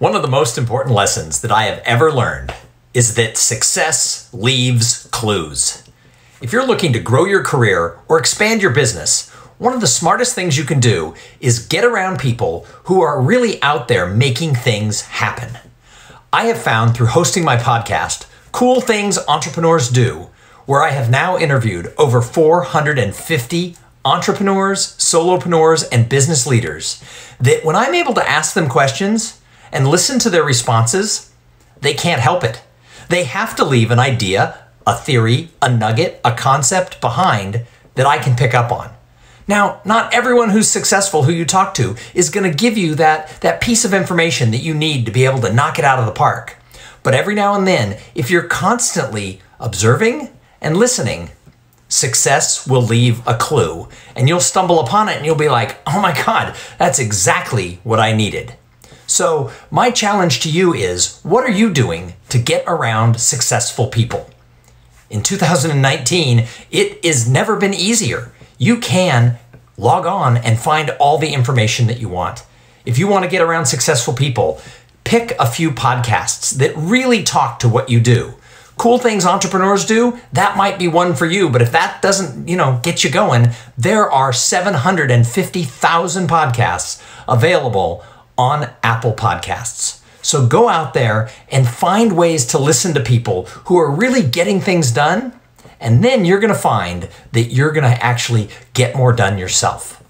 One of the most important lessons that I have ever learned is that success leaves clues. If you're looking to grow your career or expand your business, one of the smartest things you can do is get around people who are really out there making things happen. I have found through hosting my podcast, Cool Things Entrepreneurs Do, where I have now interviewed over 450 entrepreneurs, solopreneurs, and business leaders, that when I'm able to ask them questions, and listen to their responses, they can't help it. They have to leave an idea, a theory, a nugget, a concept behind that I can pick up on. Now, not everyone who's successful who you talk to is going to give you that, that piece of information that you need to be able to knock it out of the park. But every now and then, if you're constantly observing and listening, success will leave a clue and you'll stumble upon it and you'll be like, oh my God, that's exactly what I needed. So, my challenge to you is what are you doing to get around successful people? In 2019, it has never been easier. You can log on and find all the information that you want. If you want to get around successful people, pick a few podcasts that really talk to what you do. Cool things entrepreneurs do, that might be one for you, but if that doesn't, you know, get you going, there are 750,000 podcasts available on Apple Podcasts. So go out there and find ways to listen to people who are really getting things done. And then you're going to find that you're going to actually get more done yourself.